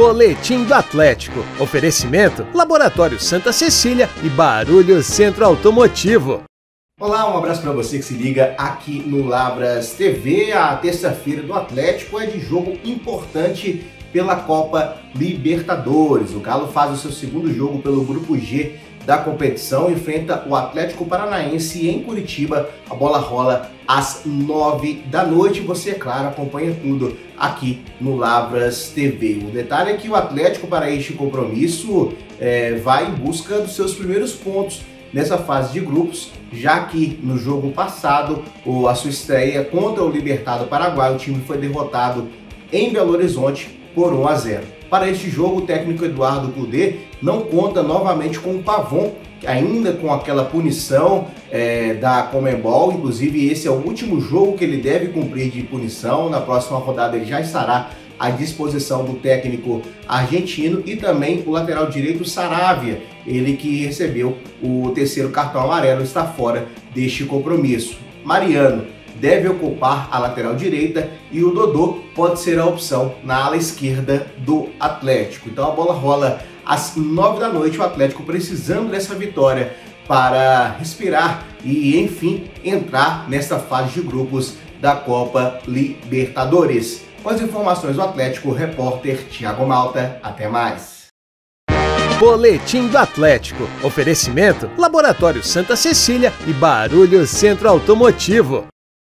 Boletim do Atlético. Oferecimento: Laboratório Santa Cecília e Barulho Centro Automotivo. Olá, um abraço para você que se liga aqui no Labras TV. A terça-feira do Atlético é de jogo importante pela Copa Libertadores. O Galo faz o seu segundo jogo pelo Grupo G da competição, enfrenta o Atlético Paranaense em Curitiba. A bola rola às nove da noite. Você, é claro, acompanha tudo aqui no Lavras TV. O detalhe é que o Atlético para este compromisso é, vai em busca dos seus primeiros pontos nessa fase de grupos, já que no jogo passado, a sua estreia contra o Libertado Paraguai, o time foi derrotado em Belo Horizonte por 1 a 0. Para este jogo, o técnico Eduardo Cudê não conta novamente com o Pavon, ainda com aquela punição é, da Comembol. Inclusive, esse é o último jogo que ele deve cumprir de punição. Na próxima rodada, ele já estará à disposição do técnico argentino e também o lateral direito Saravia, ele que recebeu o terceiro cartão amarelo, está fora deste compromisso. Mariano deve ocupar a lateral direita e o Dodô pode ser a opção na ala esquerda do Atlético. Então a bola rola às nove da noite, o Atlético precisando dessa vitória para respirar e, enfim, entrar nesta fase de grupos da Copa Libertadores. Com as informações do Atlético, repórter Thiago Malta. Até mais. Boletim do Atlético. Oferecimento: Laboratório Santa Cecília e Barulho Centro Automotivo.